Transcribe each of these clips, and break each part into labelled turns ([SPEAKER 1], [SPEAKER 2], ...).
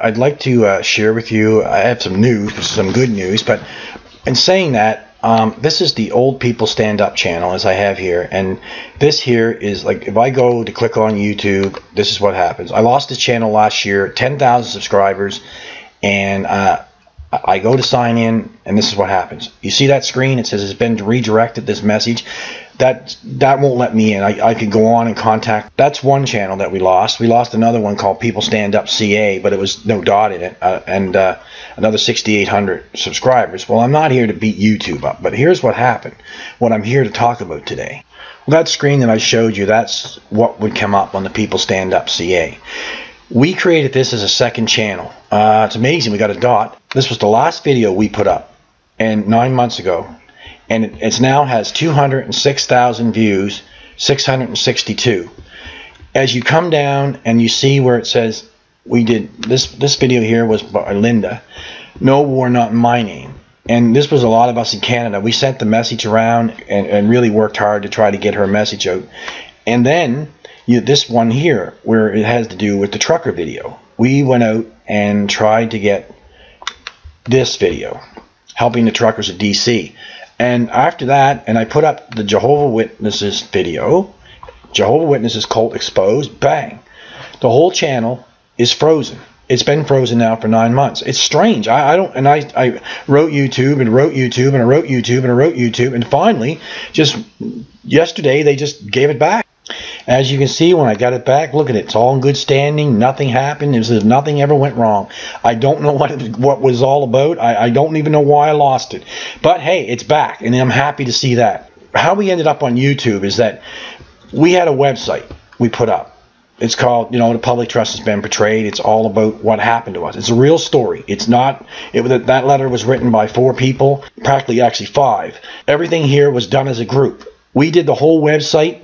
[SPEAKER 1] I'd like to uh, share with you. I have some news, some good news, but in saying that, um, this is the old people stand up channel as I have here and this here is like if I go to click on YouTube this is what happens. I lost this channel last year 10,000 subscribers and uh, I go to sign in and this is what happens. You see that screen? It says it's been redirected this message that that won't let me in. I, I could go on and contact. That's one channel that we lost. We lost another one called people stand up ca but it was no dot in it uh, and uh, another 6800 subscribers. Well i'm not here to beat youtube up but here's what happened. What i'm here to talk about today. Well, that screen that i showed you that's what would come up on the people stand up ca we created this as a second channel. Uh, it's amazing we got a dot. This was the last video we put up and nine months ago and it now has 206,000 views 662 as you come down and you see where it says we did this this video here was by Linda. No war not name and this was a lot of us in Canada. We sent the message around and, and really worked hard to try to get her message out. And then you, this one here where it has to do with the trucker video. We went out and tried to get this video helping the truckers of DC and after that, and I put up the Jehovah Witnesses video, Jehovah Witnesses cult exposed, bang. The whole channel is frozen. It's been frozen now for nine months. It's strange. I, I don't, and I, I wrote YouTube and wrote YouTube and I wrote YouTube and I wrote YouTube, and finally, just yesterday, they just gave it back. As you can see, when I got it back, look at it. It's all in good standing. Nothing happened. It says nothing ever went wrong. I don't know what it, what was all about. I, I don't even know why I lost it. But hey, it's back, and I'm happy to see that. How we ended up on YouTube is that we had a website we put up. It's called, you know, the public trust has been betrayed. It's all about what happened to us. It's a real story. It's not. It that letter was written by four people, practically actually five. Everything here was done as a group. We did the whole website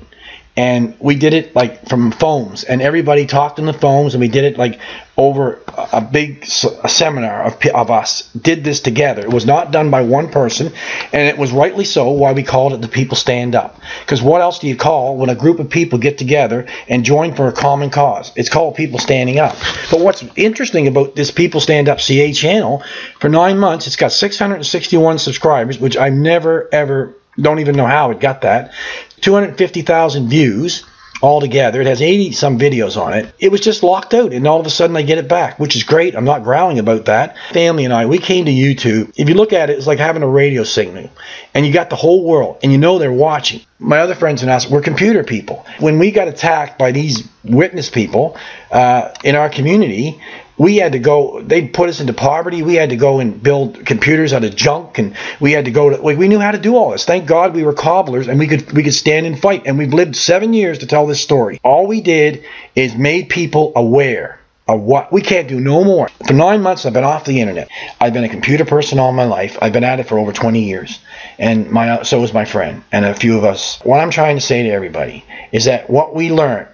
[SPEAKER 1] and we did it like from phones. And everybody talked on the phones and we did it like over a big a seminar of, of us did this together. It was not done by one person and it was rightly so why we called it the people stand up. Because what else do you call when a group of people get together and join for a common cause? It's called people standing up. But what's interesting about this people stand up ca channel for nine months it's got 661 subscribers which i've never ever don't even know how it got that. 250,000 views altogether. It has 80 some videos on it. It was just locked out, and all of a sudden I get it back, which is great. I'm not growling about that. Family and I, we came to YouTube. If you look at it, it's like having a radio signal, and you got the whole world, and you know they're watching. My other friends and us, we're computer people. When we got attacked by these witness people uh, in our community, we had to go they put us into poverty. We had to go and build computers out of junk and we had to go to we knew how to do all this. Thank god we were cobblers and we could we could stand and fight and we've lived seven years to tell this story. All we did is made people aware of what we can't do no more. For nine months i've been off the internet. I've been a computer person all my life. I've been at it for over 20 years. And my so is my friend and a few of us. What i'm trying to say to everybody is that what we learned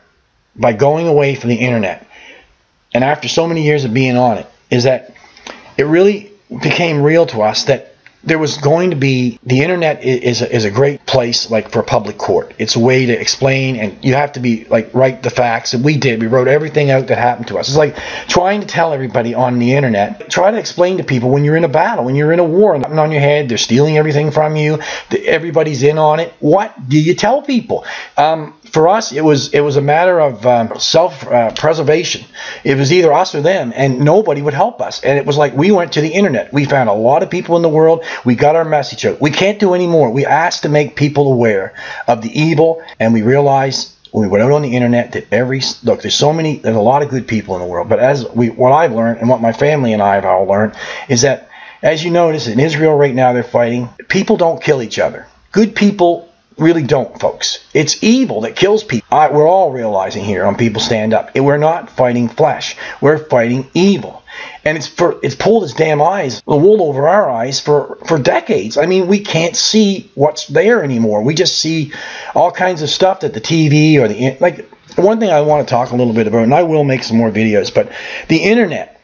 [SPEAKER 1] by going away from the internet and after so many years of being on it, is that it really became real to us that there was going to be the internet is a, is a great place like for public court. It's a way to explain and you have to be like write the facts and we did. We wrote everything out that happened to us. It's like trying to tell everybody on the internet try to explain to people when you're in a battle when you're in a war and on your head they're stealing everything from you everybody's in on it. What do you tell people? Um, for us, it was it was a matter of um, self uh, preservation. It was either us or them, and nobody would help us. And it was like we went to the internet. We found a lot of people in the world. We got our message out. We can't do any more. We asked to make people aware of the evil, and we realized when we went out on the internet that every look there's so many there's a lot of good people in the world. But as we what I've learned and what my family and I have all learned is that as you notice in Israel right now they're fighting. People don't kill each other. Good people really don't, folks. It's evil that kills people. I, we're all realizing here on People Stand Up. We're not fighting flesh. We're fighting evil. And it's for it's pulled its damn eyes, the wool over our eyes for, for decades. I mean, we can't see what's there anymore. We just see all kinds of stuff that the TV or the like. One thing I want to talk a little bit about, and I will make some more videos, but the internet.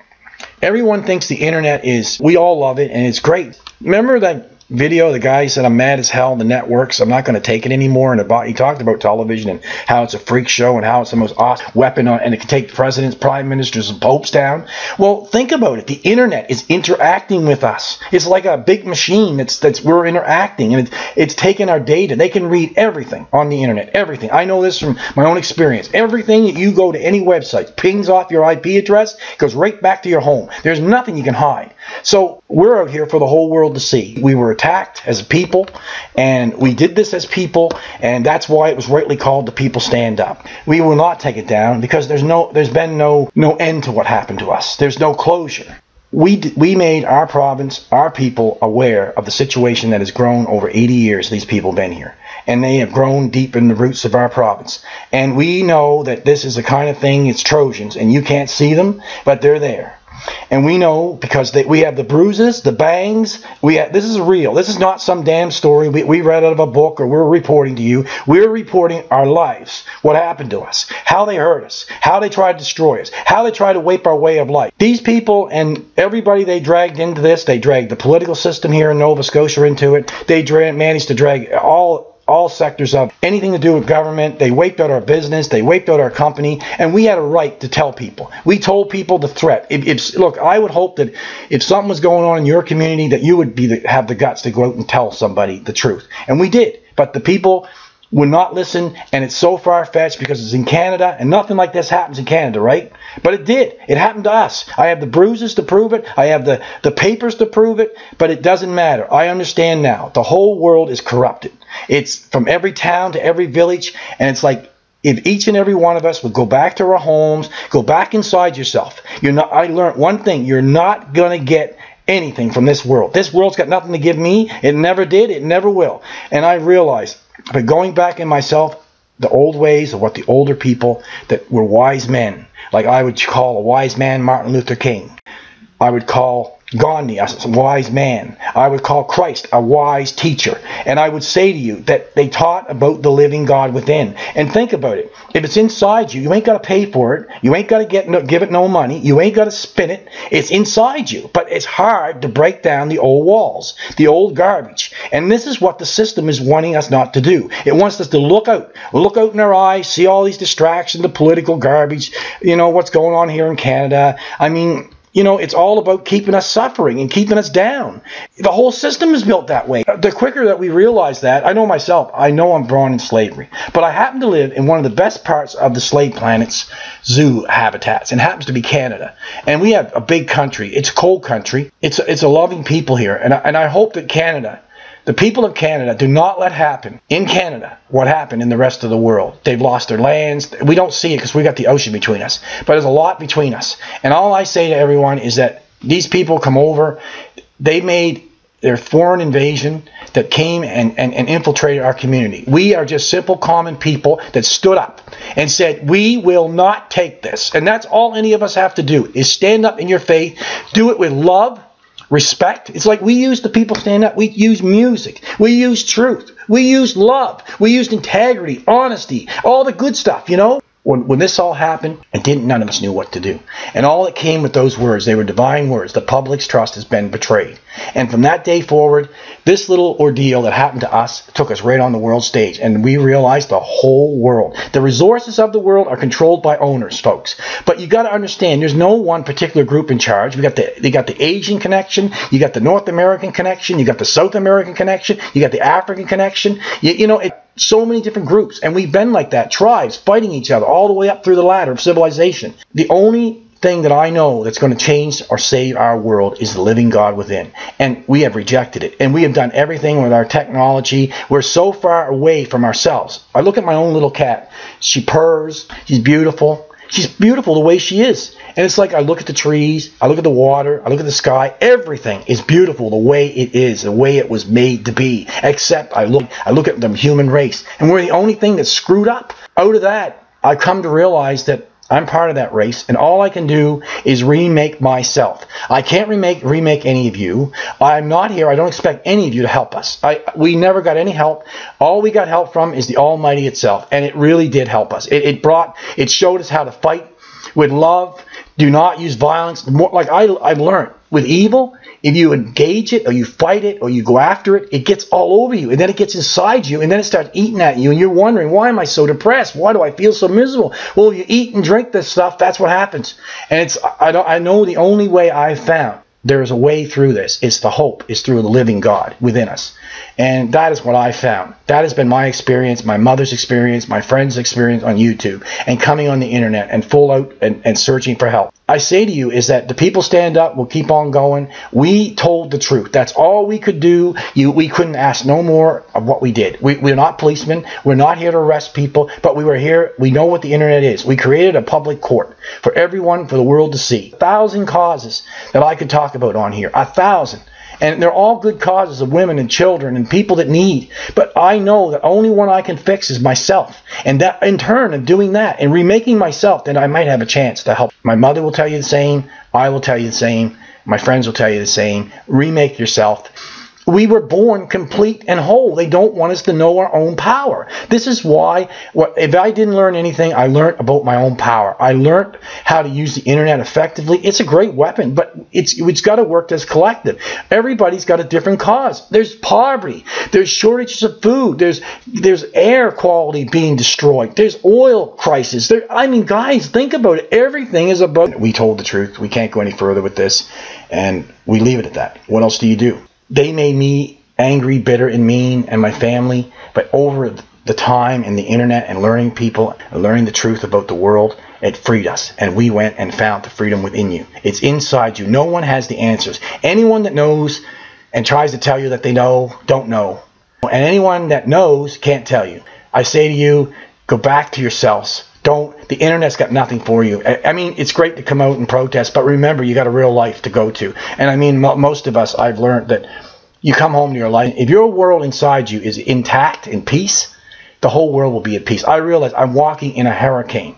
[SPEAKER 1] Everyone thinks the internet is. We all love it, and it's great. Remember that video. The guy said, I'm mad as hell. The networks, I'm not going to take it anymore. And about, he talked about television and how it's a freak show and how it's the most awesome weapon on, and it can take presidents, prime ministers, and popes down. Well, think about it. The internet is interacting with us. It's like a big machine that's, that's we're interacting and it's, it's taking our data. They can read everything on the internet, everything. I know this from my own experience. Everything that you go to any website pings off your IP address, goes right back to your home. There's nothing you can hide. So we're out here for the whole world to see. We were attacked as a people, and we did this as people, and that's why it was rightly called the people stand up. We will not take it down because there's no, there's been no, no end to what happened to us. There's no closure. We, we made our province, our people aware of the situation that has grown over 80 years these people have been here. And they have grown deep in the roots of our province. And we know that this is the kind of thing, it's Trojans, and you can't see them, but they're there. And we know because they, we have the bruises, the bangs. We have, this is real. This is not some damn story we, we read out of a book or we're reporting to you. We're reporting our lives, what happened to us, how they hurt us, how they tried to destroy us, how they tried to wipe our way of life. These people and everybody they dragged into this, they dragged the political system here in Nova Scotia into it. They managed to drag all all sectors of anything to do with government. They wiped out our business. They wiped out our company. And we had a right to tell people. We told people the threat. If, if look, I would hope that if something was going on in your community, that you would be the, have the guts to go out and tell somebody the truth. And we did. But the people would not listen, and it's so far fetched because it's in Canada, and nothing like this happens in Canada, right? But it did. It happened to us. I have the bruises to prove it. I have the, the papers to prove it, but it doesn't matter. I understand now. The whole world is corrupted. It's from every town to every village, and it's like if each and every one of us would go back to our homes, go back inside yourself. You're not. I learned one thing: you're not gonna get anything from this world. This world's got nothing to give me. It never did. It never will. And I realize, but going back in myself, the old ways of what the older people that were wise men, like I would call a wise man Martin Luther King. I would call Gandhi, a wise man. I would call Christ a wise teacher. And I would say to you that they taught about the living God within. And think about it. If it's inside you, you ain't got to pay for it. You ain't got to get no, give it no money. You ain't got to spin it. It's inside you. But it's hard to break down the old walls, the old garbage. And this is what the system is wanting us not to do. It wants us to look out, look out in our eyes, see all these distractions, the political garbage, you know, what's going on here in Canada. I mean, you know, it's all about keeping us suffering and keeping us down. The whole system is built that way. The quicker that we realize that, I know myself, I know I'm born in slavery, but I happen to live in one of the best parts of the slave planet's zoo habitats, and happens to be Canada. And we have a big country. It's a cold country. It's a, it's a loving people here, and I, and I hope that Canada the people of Canada do not let happen in Canada what happened in the rest of the world. They've lost their lands. We don't see it because we got the ocean between us. But there's a lot between us. And all I say to everyone is that these people come over. They made their foreign invasion that came and, and, and infiltrated our community. We are just simple, common people that stood up and said, We will not take this. And that's all any of us have to do is stand up in your faith, do it with love respect. It's like we use the people stand up. We use music. We use truth. We use love. We used integrity, honesty, all the good stuff, you know? When, when this all happened, and didn't none of us knew what to do. And all that came with those words, they were divine words. The public's trust has been betrayed. And from that day forward, this little ordeal that happened to us took us right on the world stage. And we realized the whole world. The resources of the world are controlled by owners, folks. But you got to understand, there's no one particular group in charge. We got the you got the Asian connection, you got the North American connection, you got the South American connection, you got the African connection. You, you know, it, so many different groups, and we've been like that, tribes fighting each other all the way up through the ladder of civilization. The only thing that I know that's going to change or save our world is the living God within. And we have rejected it. And we have done everything with our technology. We're so far away from ourselves. I look at my own little cat. She purrs. She's beautiful. She's beautiful the way she is. And it's like I look at the trees, I look at the water, I look at the sky. Everything is beautiful the way it is, the way it was made to be. Except I look I look at the human race. And we're the only thing that's screwed up. Out of that, I come to realize that I'm part of that race, and all I can do is remake myself. I can't remake remake any of you. I'm not here. I don't expect any of you to help us. I, we never got any help. All we got help from is the Almighty itself, and it really did help us. It, it brought, it showed us how to fight with love. Do not use violence. More, like I, I've learned with evil, if you engage it or you fight it or you go after it, it gets all over you and then it gets inside you and then it starts eating at you and you're wondering, why am I so depressed? Why do I feel so miserable? Well, you eat and drink this stuff, that's what happens. And it's I don't I know the only way I've found there is a way through this. It's the hope It's through the living God within us. And that is what I found. That has been my experience, my mother's experience, my friend's experience on YouTube, and coming on the internet and full out and, and searching for help. I say to you is that the people stand up, We'll keep on going. We told the truth. That's all we could do. You, we couldn't ask no more of what we did. We, we're not policemen. We're not here to arrest people, but we were here. We know what the internet is. We created a public court for everyone, for the world to see. A thousand causes that I could talk about on here. A thousand. And they're all good causes of women and children and people that need. But I know that only one I can fix is myself. And that in turn of doing that and remaking myself, then I might have a chance to help. My mother will tell you the same. I will tell you the same. My friends will tell you the same. Remake yourself we were born complete and whole. They don't want us to know our own power. This is why, what, if I didn't learn anything, I learned about my own power. I learned how to use the internet effectively. It's a great weapon, but it's it's got to work as collective. Everybody's got a different cause. There's poverty. There's shortages of food. There's there's air quality being destroyed. There's oil crisis. There, I mean, guys, think about it. Everything is about. We told the truth. We can't go any further with this, and we leave it at that. What else do you do? They made me angry, bitter, and mean, and my family. But over the time and the internet and learning people, and learning the truth about the world, it freed us. And we went and found the freedom within you. It's inside you. No one has the answers. Anyone that knows and tries to tell you that they know, don't know. And anyone that knows can't tell you. I say to you, go back to yourselves. Don't, the internet's got nothing for you. I, mean, it's great to come out and protest, but remember, you got a real life to go to. And I mean, most of us, I've learned that you come home to your life. If your world inside you is intact in peace, the whole world will be at peace. I realize I'm walking in a hurricane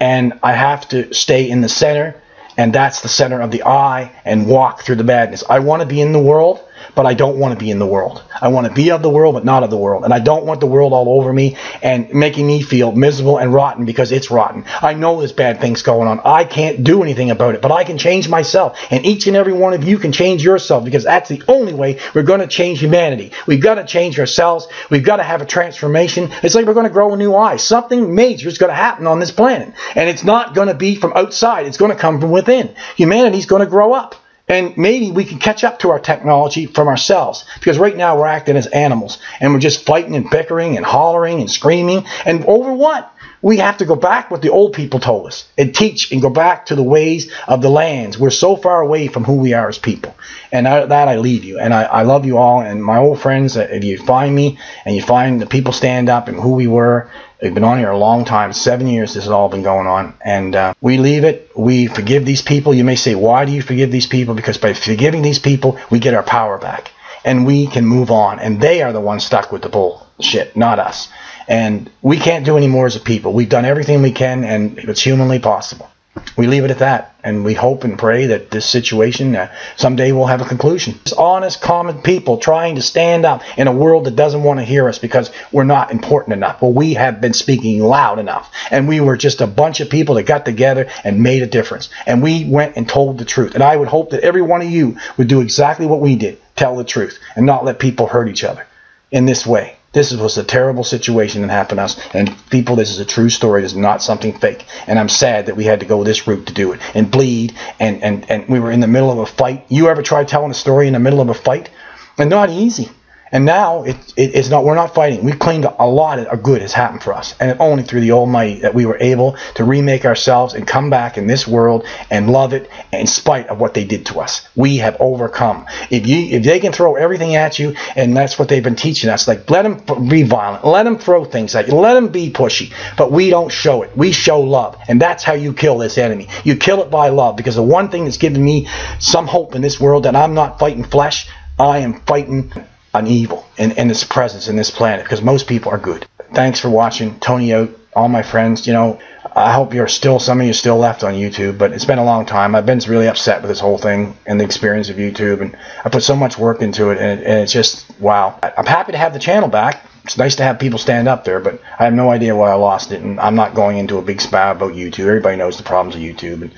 [SPEAKER 1] and I have to stay in the center, and that's the center of the eye, and walk through the madness. I want to be in the world, but I don't want to be in the world. I want to be of the world, but not of the world. And I don't want the world all over me and making me feel miserable and rotten because it's rotten. I know there's bad things going on. I can't do anything about it, but I can change myself. And each and every one of you can change yourself because that's the only way we're going to change humanity. We've got to change ourselves. We've got to have a transformation. It's like we're going to grow a new eye. Something major is going to happen on this planet. And it's not going to be from outside. It's going to come from within. Humanity's going to grow up. And maybe we can catch up to our technology from ourselves. Because right now we're acting as animals. And we're just fighting and bickering and hollering and screaming. And over what? We have to go back what the old people told us and teach and go back to the ways of the lands. We're so far away from who we are as people. And I, that I leave you. And I, I love you all. And my old friends, if you find me and you find the people stand up and who we were, We've been on here a long time, seven years. This has all been going on, and uh, we leave it. We forgive these people. You may say, "Why do you forgive these people?" Because by forgiving these people, we get our power back, and we can move on. And they are the ones stuck with the bullshit, not us. And we can't do any more as a people. We've done everything we can, and it's humanly possible we leave it at that. And we hope and pray that this situation uh, someday will have a conclusion. It's honest, common people trying to stand up in a world that doesn't want to hear us because we're not important enough. Well, we have been speaking loud enough. And we were just a bunch of people that got together and made a difference. And we went and told the truth. And I would hope that every one of you would do exactly what we did tell the truth and not let people hurt each other in this way. This was a terrible situation that happened to us. And people, this is a true story. This is not something fake. And I'm sad that we had to go this route to do it and bleed. And, and, and we were in the middle of a fight. You ever tried telling a story in the middle of a fight? And not easy. And now it, it, it's not. We're not fighting. We've claimed a lot of good has happened for us, and only through the Almighty that we were able to remake ourselves and come back in this world and love it, in spite of what they did to us. We have overcome. If you if they can throw everything at you, and that's what they've been teaching us, like let them be violent, let them throw things at you, let them be pushy, but we don't show it. We show love, and that's how you kill this enemy. You kill it by love, because the one thing that's given me some hope in this world that I'm not fighting flesh, I am fighting an evil in, in its presence in this planet because most people are good. Thanks for watching. Tony all my friends. You know, I hope you're still, some of you still left on YouTube, but it's been a long time. I've been really upset with this whole thing and the experience of YouTube, and I put so much work into it, and, and it's just, wow. I'm happy to have the channel back it's nice to have people stand up there, but I have no idea why I lost it, and I'm not going into a big spat about YouTube. Everybody knows the problems of YouTube, and,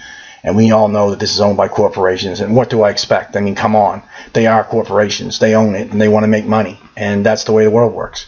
[SPEAKER 1] and we all know that this is owned by corporations. And what do I expect? I mean, come on, they are corporations. They own it, and they want to make money, and that's the way the world works.